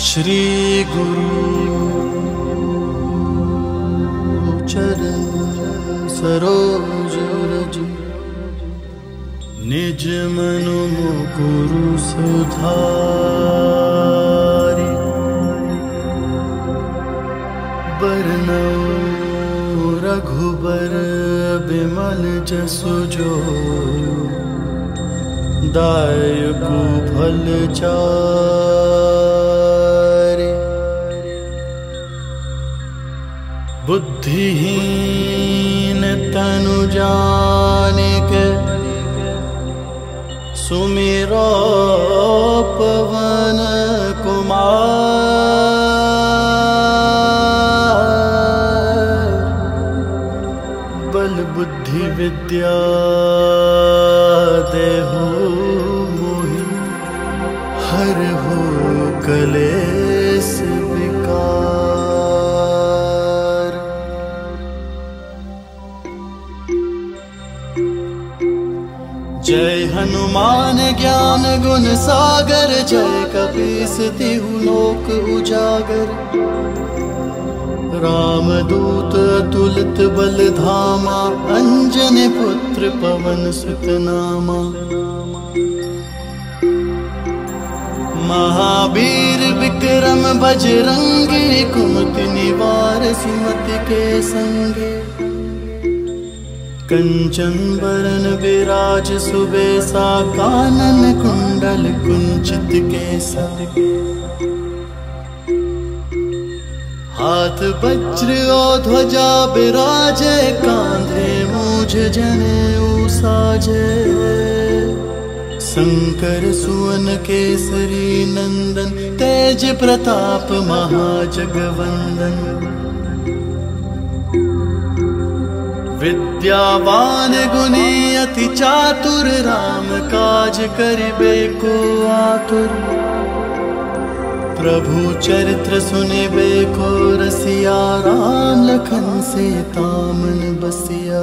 श्री गुरु चरण सरोज रज। निज मनु गुरु सुधारि। बरनौ रघुबर चारि बुद्धिहीन तनु जानिक सुमिरो पवन कुमार बल बुद्धि विद्या हर हो कलेस विकार जय हनुमान ज्ञान गुण सागर, जय तिहु लोक उजागर। रामदूत तुलित बल धामा, अंजन पुत्र पवन सुत नामा। महावीर विक्रम बजरंगी, कुमति निवार सुमति के संगे। कंचन बरन विराज सुबेसा कानन कुंडल कुंचित केसा हाथ वज्र और ध्वजा विराजे मूझ जने साजे शंकर सुवन केसरी नंदन तेज प्रताप महाजगवंदन विद्यावान गुणी अति चातुर राम काज करिबे को आतुर। प्रभु चरित्र सुनिबे को रसिया राम लखन से तामन बसिया